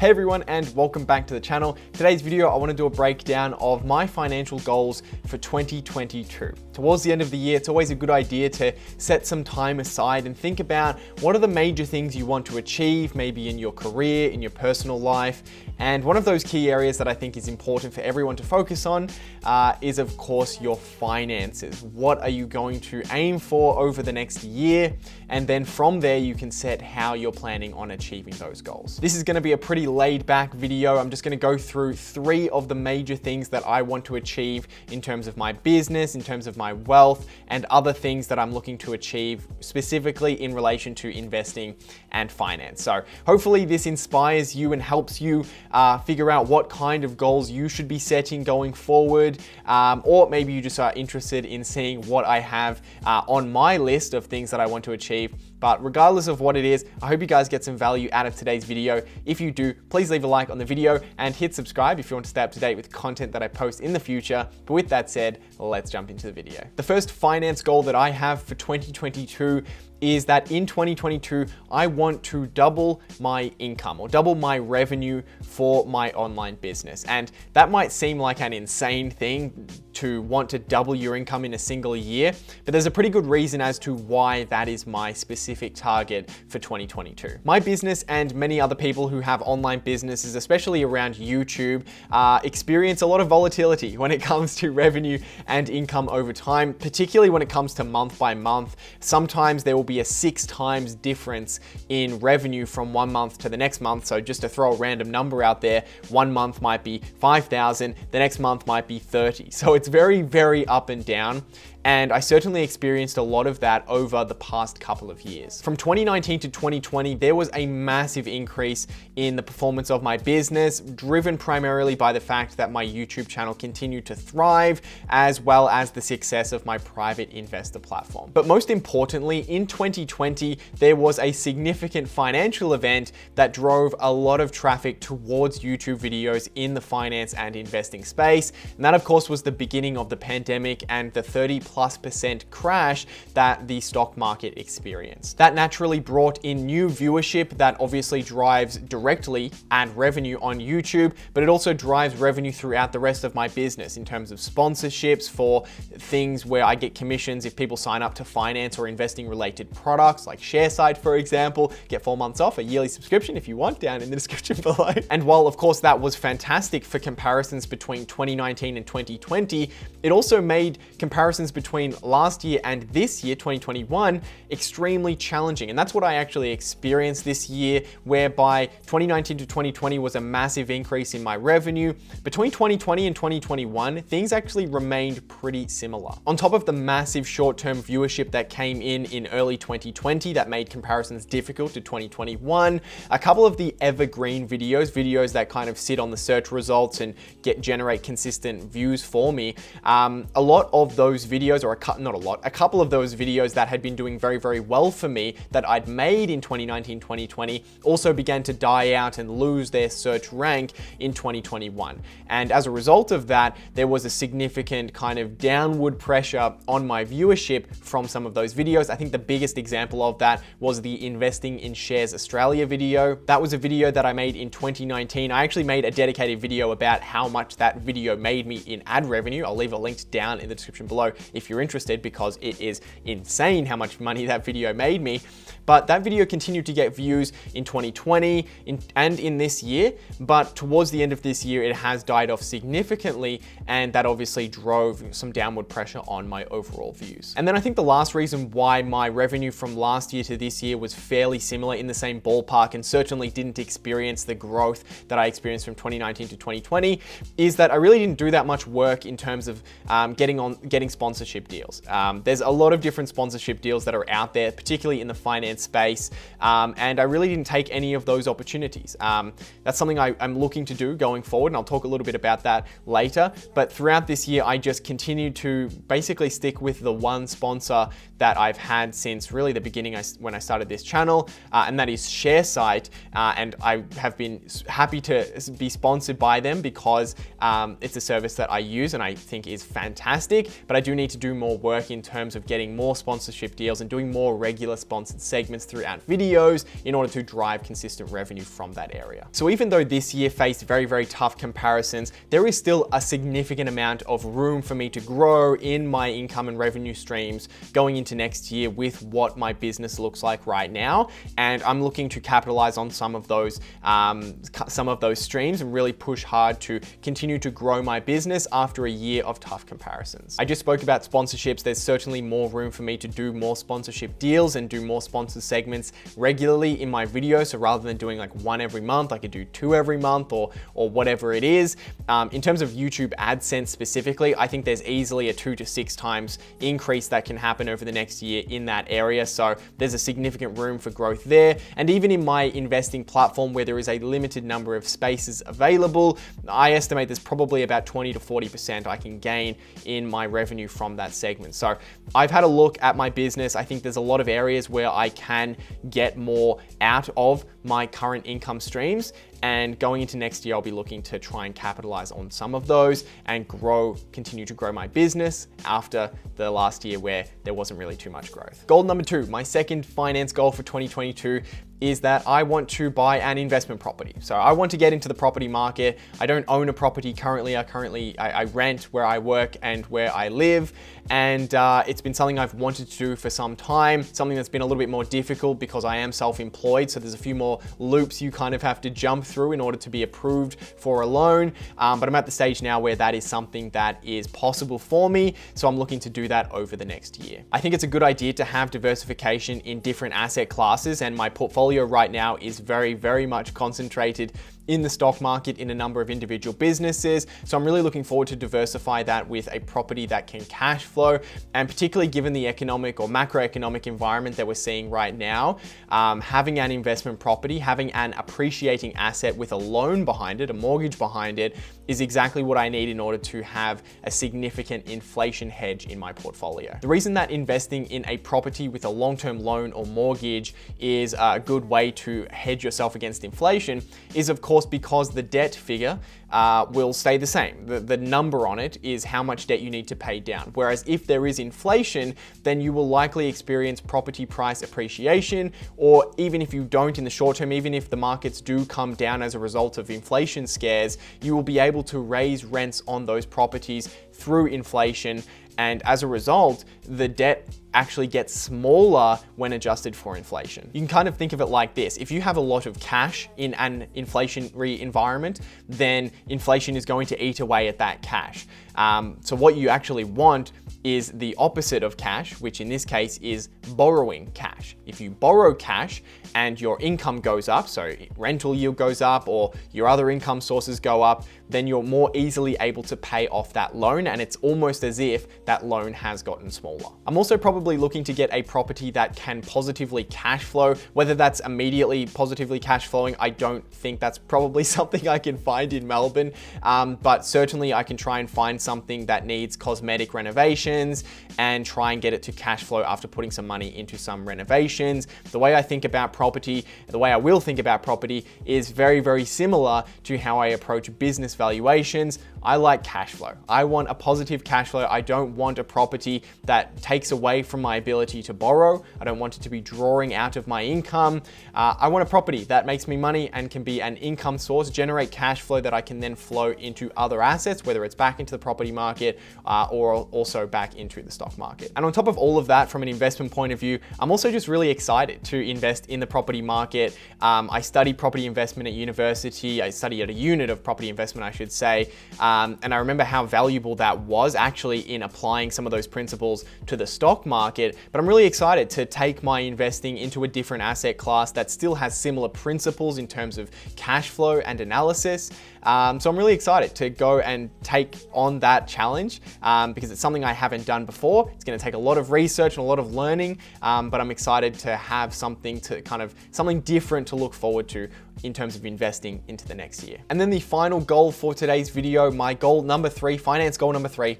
Hey everyone and welcome back to the channel. Today's video, I wanna do a breakdown of my financial goals for 2022. Towards the end of the year, it's always a good idea to set some time aside and think about what are the major things you want to achieve, maybe in your career, in your personal life. And one of those key areas that I think is important for everyone to focus on uh, is of course your finances. What are you going to aim for over the next year? And then from there, you can set how you're planning on achieving those goals. This is gonna be a pretty laid back video. I'm just gonna go through three of the major things that I want to achieve in terms of my business, in terms of my wealth, and other things that I'm looking to achieve specifically in relation to investing and finance. So hopefully this inspires you and helps you uh, figure out what kind of goals you should be setting going forward, um, or maybe you just are interested in seeing what I have uh, on my list of things that I want to achieve but regardless of what it is, I hope you guys get some value out of today's video. If you do, please leave a like on the video and hit subscribe if you want to stay up to date with content that I post in the future. But with that said, let's jump into the video. The first finance goal that I have for 2022 is that in 2022, I want to double my income or double my revenue for my online business. And that might seem like an insane thing to want to double your income in a single year, but there's a pretty good reason as to why that is my specific target for 2022. My business and many other people who have online businesses, especially around YouTube, uh, experience a lot of volatility when it comes to revenue and income over time, particularly when it comes to month by month. Sometimes there will be a six times difference in revenue from one month to the next month. So just to throw a random number out there, one month might be 5,000, the next month might be 30. So it's very, very up and down. And I certainly experienced a lot of that over the past couple of years. From 2019 to 2020, there was a massive increase in the performance of my business, driven primarily by the fact that my YouTube channel continued to thrive, as well as the success of my private investor platform. But most importantly, in 2020, there was a significant financial event that drove a lot of traffic towards YouTube videos in the finance and investing space. And that of course was the beginning of the pandemic and the 30 plus percent crash that the stock market experienced. That naturally brought in new viewership that obviously drives directly ad revenue on YouTube, but it also drives revenue throughout the rest of my business in terms of sponsorships for things where I get commissions if people sign up to finance or investing related products like Sharesight, for example, get four months off a yearly subscription if you want down in the description below. And while of course that was fantastic for comparisons between 2019 and 2020, it also made comparisons between last year and this year, 2021, extremely challenging. And that's what I actually experienced this year, whereby 2019 to 2020 was a massive increase in my revenue. Between 2020 and 2021, things actually remained pretty similar. On top of the massive short-term viewership that came in in early 2020 that made comparisons difficult to 2021, a couple of the evergreen videos, videos that kind of sit on the search results and get generate consistent views for me, um, a lot of those videos videos, or a cut, not a lot, a couple of those videos that had been doing very, very well for me that I'd made in 2019, 2020 also began to die out and lose their search rank in 2021. And as a result of that, there was a significant kind of downward pressure on my viewership from some of those videos. I think the biggest example of that was the Investing in Shares Australia video. That was a video that I made in 2019. I actually made a dedicated video about how much that video made me in ad revenue. I'll leave a link down in the description below if you're interested because it is insane how much money that video made me. But that video continued to get views in 2020 in, and in this year, but towards the end of this year, it has died off significantly, and that obviously drove some downward pressure on my overall views. And then I think the last reason why my revenue from last year to this year was fairly similar in the same ballpark and certainly didn't experience the growth that I experienced from 2019 to 2020 is that I really didn't do that much work in terms of um, getting on getting sponsorship deals. Um, there's a lot of different sponsorship deals that are out there, particularly in the finance space, um, and I really didn't take any of those opportunities. Um, that's something I, am looking to do going forward, and I'll talk a little bit about that later. But throughout this year, I just continued to basically stick with the one sponsor that I've had since really the beginning I, when I started this channel, uh, and that is Sharesight. Uh, and I have been happy to be sponsored by them because um, it's a service that I use and I think is fantastic, but I do need to do more work in terms of getting more sponsorship deals and doing more regular sponsored segments throughout videos in order to drive consistent revenue from that area. So even though this year faced very, very tough comparisons, there is still a significant amount of room for me to grow in my income and revenue streams going into next year with what my business looks like right now. And I'm looking to capitalize on some of those, um, some of those streams and really push hard to continue to grow my business after a year of tough comparisons. I just spoke about sponsorships. There's certainly more room for me to do more sponsorship deals and do more sponsor segments regularly in my videos. So rather than doing like one every month, I could do two every month or, or whatever it is. Um, in terms of YouTube AdSense specifically, I think there's easily a two to six times increase that can happen over the next year in that area. So there's a significant room for growth there. And even in my investing platform where there is a limited number of spaces available, I estimate there's probably about 20 to 40% I can gain in my revenue from that segment. So I've had a look at my business. I think there's a lot of areas where I can get more out of my current income streams. And going into next year, I'll be looking to try and capitalize on some of those and grow, continue to grow my business after the last year where there wasn't really too much growth. Goal number two, my second finance goal for 2022 is that I want to buy an investment property. So I want to get into the property market. I don't own a property currently. I currently, I, I rent where I work and where I live. And uh, it's been something I've wanted to do for some time, something that's been a little bit more difficult because I am self-employed. So there's a few more loops you kind of have to jump through in order to be approved for a loan. Um, but I'm at the stage now where that is something that is possible for me. So I'm looking to do that over the next year. I think it's a good idea to have diversification in different asset classes and my portfolio right now is very, very much concentrated in the stock market in a number of individual businesses. So I'm really looking forward to diversify that with a property that can cash flow. And particularly given the economic or macroeconomic environment that we're seeing right now, um, having an investment property, having an appreciating asset with a loan behind it, a mortgage behind it, is exactly what I need in order to have a significant inflation hedge in my portfolio. The reason that investing in a property with a long-term loan or mortgage is a good way to hedge yourself against inflation is of course course, because the debt figure uh, will stay the same. The, the number on it is how much debt you need to pay down. Whereas if there is inflation, then you will likely experience property price appreciation, or even if you don't in the short term, even if the markets do come down as a result of inflation scares, you will be able to raise rents on those properties through inflation and as a result, the debt actually gets smaller when adjusted for inflation. You can kind of think of it like this. If you have a lot of cash in an inflationary environment, then inflation is going to eat away at that cash. Um, so what you actually want is the opposite of cash, which in this case is borrowing cash. If you borrow cash and your income goes up, so rental yield goes up or your other income sources go up, then you're more easily able to pay off that loan and it's almost as if that loan has gotten smaller. I'm also probably looking to get a property that can positively cash flow, whether that's immediately positively cash flowing, I don't think that's probably something I can find in Melbourne, um, but certainly I can try and find something that needs cosmetic renovations and try and get it to cash flow after putting some money into some renovations. The way I think about property, the way I will think about property is very, very similar to how I approach business valuations. I like cash flow. I want a positive cash flow. I don't want a property that takes away from my ability to borrow. I don't want it to be drawing out of my income. Uh, I want a property that makes me money and can be an income source, generate cash flow that I can then flow into other assets, whether it's back into the property market uh, or also back into the stock market. And on top of all of that, from an investment point of view, I'm also just really excited to invest in the property market. Um, I studied property investment at university. I studied at a unit of property investment, I should say. And I remember how valuable that was actually in applying some of those principles to the stock market. But I'm really excited to take my investing into a different asset class that still has similar principles in terms of cash flow and analysis. Um, so I'm really excited to go and take on that challenge um, because it's something I haven't done before. It's going to take a lot of research and a lot of learning, um, but I'm excited to have something to kind of something different to look forward to in terms of investing into the next year. And then the final goal for today's video, my goal number three, finance goal number three,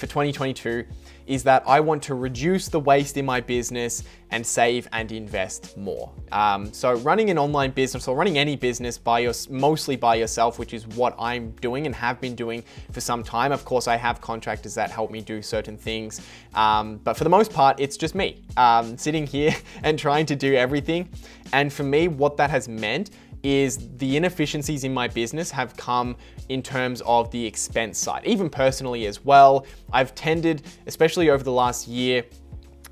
for 2022 is that I want to reduce the waste in my business and save and invest more. Um, so running an online business or running any business by your, mostly by yourself, which is what I'm doing and have been doing for some time. Of course, I have contractors that help me do certain things, um, but for the most part, it's just me um, sitting here and trying to do everything. And for me, what that has meant is the inefficiencies in my business have come in terms of the expense side, even personally as well. I've tended, especially over the last year,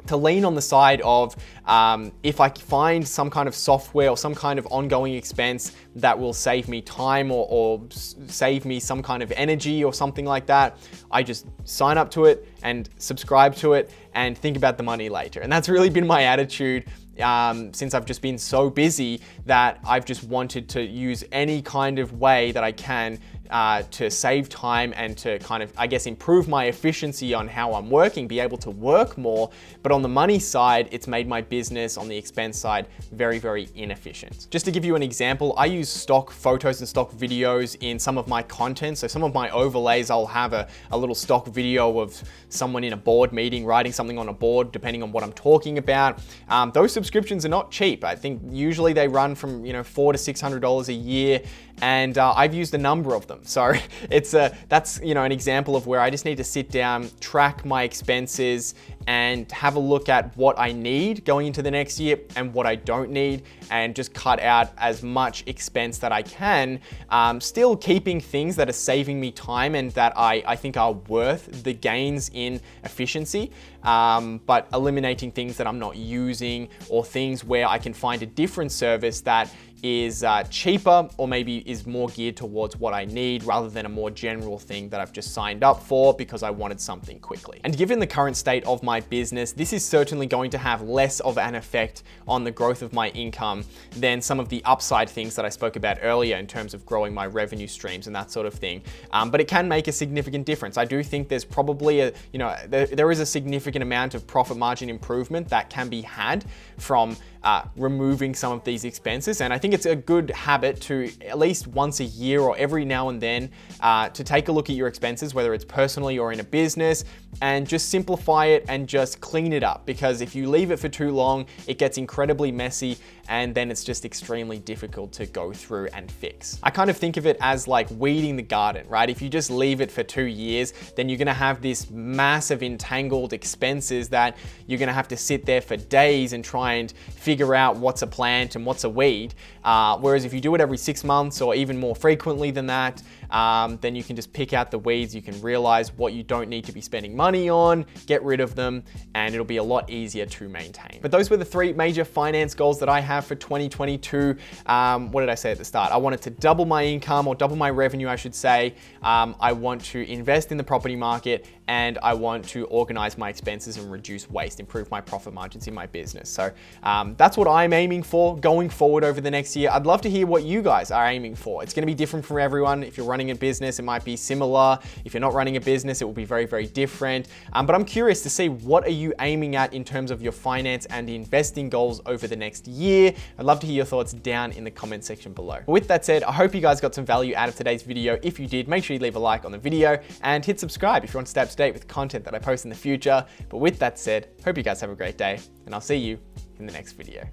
to lean on the side of um, if I find some kind of software or some kind of ongoing expense that will save me time or, or, save me some kind of energy or something like that, I just sign up to it and subscribe to it and think about the money later. And that's really been my attitude um, since I've just been so busy that I've just wanted to use any kind of way that I can uh, to save time and to kind of, I guess, improve my efficiency on how I'm working, be able to work more. But on the money side, it's made my business on the expense side very, very inefficient. Just to give you an example, I use stock photos and stock videos in some of my content. So some of my overlays, I'll have a, a little stock video of someone in a board meeting writing something on a board, depending on what I'm talking about. Um, those subscriptions are not cheap. I think usually they run from, you know, four to $600 a year and uh, I've used a number of them. So it's a, that's you know an example of where I just need to sit down, track my expenses, and have a look at what I need going into the next year and what I don't need, and just cut out as much expense that I can, um, still keeping things that are saving me time and that I, I think are worth the gains in efficiency, um, but eliminating things that I'm not using or things where I can find a different service that is uh, cheaper or maybe is more geared towards what I need rather than a more general thing that I've just signed up for because I wanted something quickly. And given the current state of my business, this is certainly going to have less of an effect on the growth of my income than some of the upside things that I spoke about earlier in terms of growing my revenue streams and that sort of thing. Um, but it can make a significant difference. I do think there's probably a, you know, there, there is a significant amount of profit margin improvement that can be had from uh, removing some of these expenses. And I think it's a good habit to at least once a year or every now and then uh, to take a look at your expenses, whether it's personally or in a business, and just simplify it and just clean it up. Because if you leave it for too long, it gets incredibly messy and then it's just extremely difficult to go through and fix. I kind of think of it as like weeding the garden, right? If you just leave it for two years, then you're gonna have this massive entangled expenses that you're gonna have to sit there for days and try and figure out what's a plant and what's a weed. Uh, whereas if you do it every six months or even more frequently than that, um, then you can just pick out the weeds. You can realize what you don't need to be spending money on, get rid of them, and it'll be a lot easier to maintain. But those were the three major finance goals that I have for 2022. Um, what did I say at the start? I wanted to double my income or double my revenue, I should say. Um, I want to invest in the property market and I want to organize my expenses and reduce waste, improve my profit margins in my business. So um, that's what I'm aiming for going forward over the next year. I'd love to hear what you guys are aiming for. It's gonna be different for everyone. If you're running a business, it might be similar. If you're not running a business, it will be very, very different. Um, but I'm curious to see what are you aiming at in terms of your finance and investing goals over the next year. I'd love to hear your thoughts down in the comment section below. But with that said, I hope you guys got some value out of today's video. If you did, make sure you leave a like on the video and hit subscribe if you want to stay up to date with content that I post in the future. But with that said, hope you guys have a great day and I'll see you in the next video.